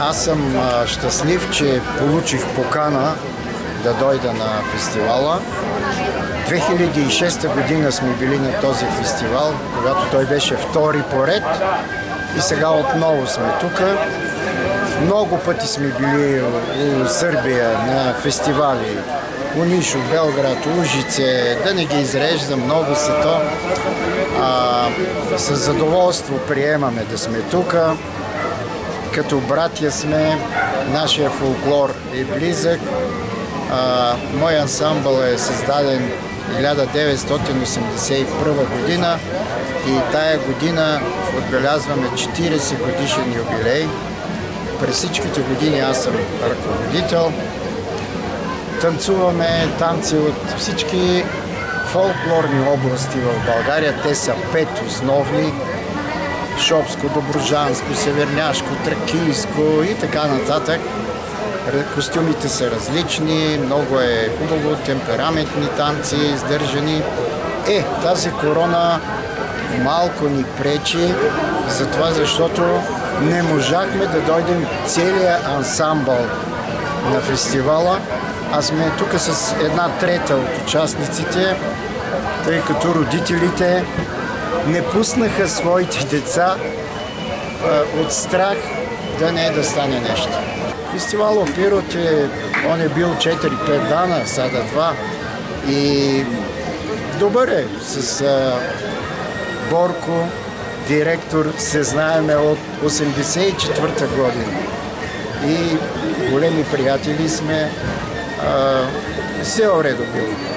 Аз съм щастлив, че получих покана да дойда на фестивала. 2006 година сме били на този фестивал, когато той беше втори поред и сега отново сме тук. Много пъти сме били в Сърбия на фестивали. У Нишо, Белград, Ужице, да не ги изреждам, много са то. А, с задоволство приемаме да сме тук. Като братя сме, нашия фолклор е близък. А, мой ансамбъл е създаден 1981 година и тая година отбелязваме 40 годишен юбилей. През всичките години аз съм ръководител. Танцуваме танци от всички фолклорни области в България. Те са пет основни. Шопско, Доброжанско, Северняшко, Тракийско и така нататък. Костюмите са различни, много е хубаво, темпераментни танци, издържани. Е, тази корона малко ни пречи, затова защото не можахме да дойдем целият ансамбъл на фестивала, а сме тук с една трета от участниците, тъй като родителите не пуснаха своите деца а, от страх да не е да стане нещо. Фестивал Опирот е, он е бил 4-5 дана, сада 2 и добър е с а, Борко, директор, се знаеме от 84-та година. И големи приятели сме. А, все е добило.